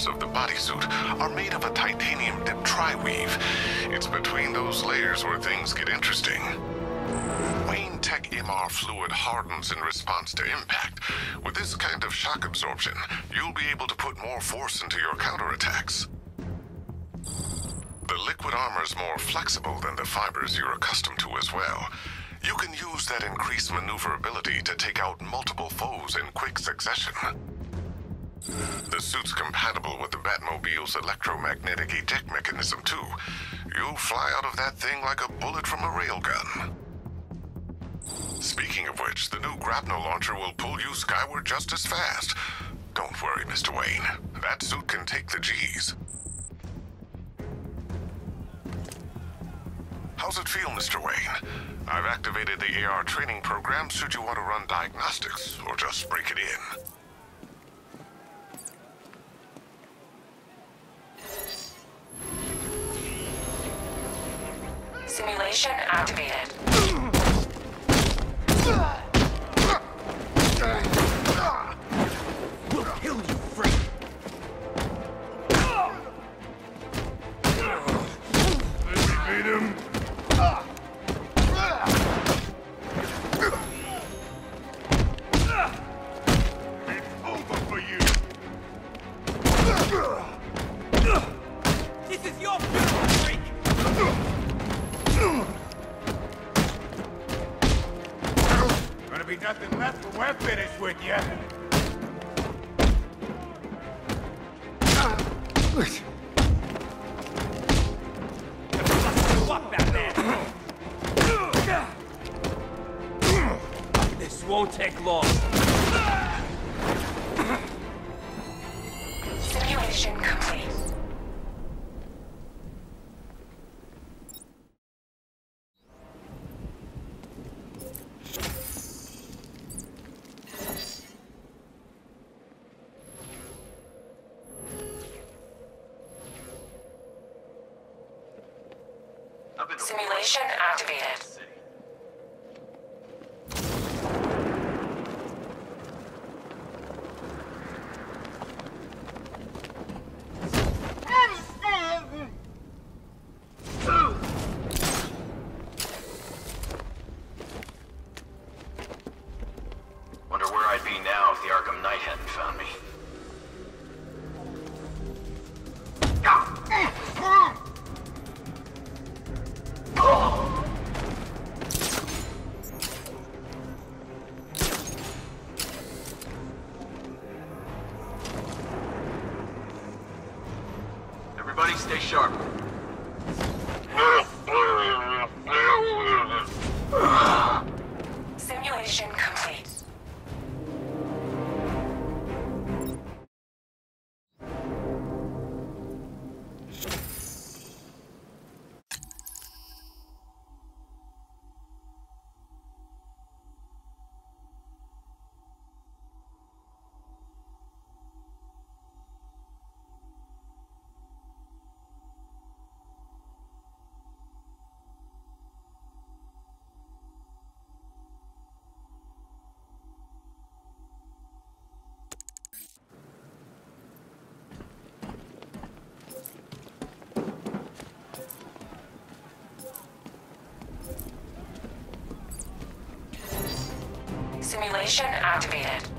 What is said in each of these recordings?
layers of the bodysuit are made of a titanium dip tri-weave. It's between those layers where things get interesting. Wayne Tech MR fluid hardens in response to impact. With this kind of shock absorption, you'll be able to put more force into your counterattacks. The liquid armor's more flexible than the fibers you're accustomed to as well. You can use that increased maneuverability to take out multiple foes in quick succession. The suit's compatible with the Batmobile's electromagnetic eject mechanism, too. You'll fly out of that thing like a bullet from a railgun. Speaking of which, the new grapnel launcher will pull you skyward just as fast. Don't worry, Mr. Wayne. That suit can take the G's. How's it feel, Mr. Wayne? I've activated the AR training program should you want to run diagnostics or just break it in. Simulation activated. We'll kill you, freak! Beat him. Won't take long. Simulation complete. Everybody stay sharp. Simulation activated.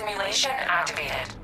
Simulation activated.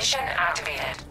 Simulation activated.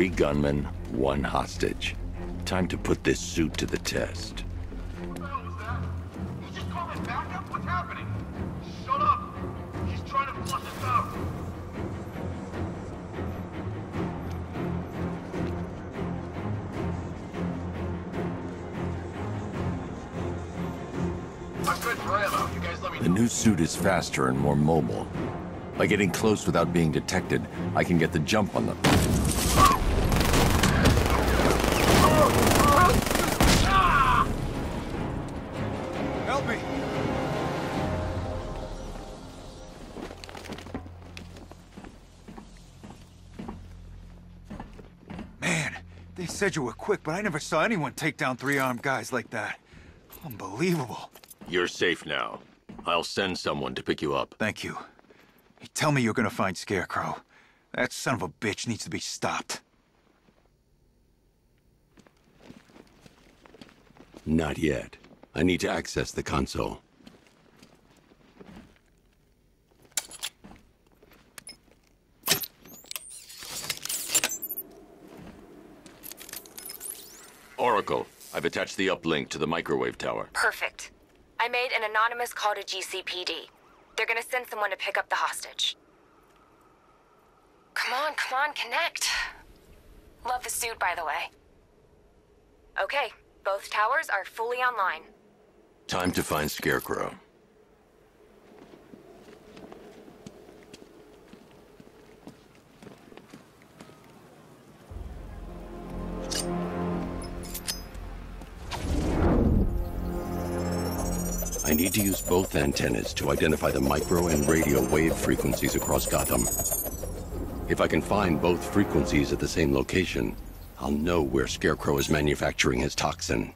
Three gunmen, one hostage. Time to put this suit to the test. The new suit is faster and more mobile. By getting close without being detected, I can get the jump on them. They said you were quick, but I never saw anyone take down three armed guys like that. Unbelievable. You're safe now. I'll send someone to pick you up. Thank you. Hey, tell me you're gonna find Scarecrow. That son of a bitch needs to be stopped. Not yet. I need to access the console. Oracle, I've attached the uplink to the microwave tower. Perfect. I made an anonymous call to GCPD. They're gonna send someone to pick up the hostage. Come on, come on, connect. Love the suit, by the way. Okay, both towers are fully online. Time to find Scarecrow. I need to use both antennas to identify the micro and radio wave frequencies across Gotham. If I can find both frequencies at the same location, I'll know where Scarecrow is manufacturing his toxin.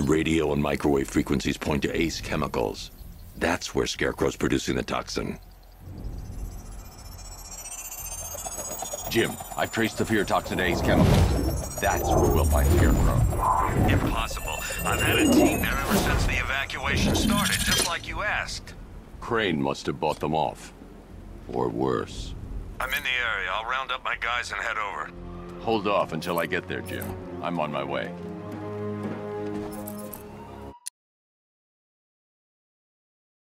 The radio and microwave frequencies point to Ace Chemicals. That's where Scarecrow's producing the toxin. Jim, I've traced the fear toxin to Ace Chemicals. That's where we'll find Scarecrow. Impossible. I've had a team there ever since the evacuation started, just like you asked. Crane must have bought them off. Or worse. I'm in the area. I'll round up my guys and head over. Hold off until I get there, Jim. I'm on my way.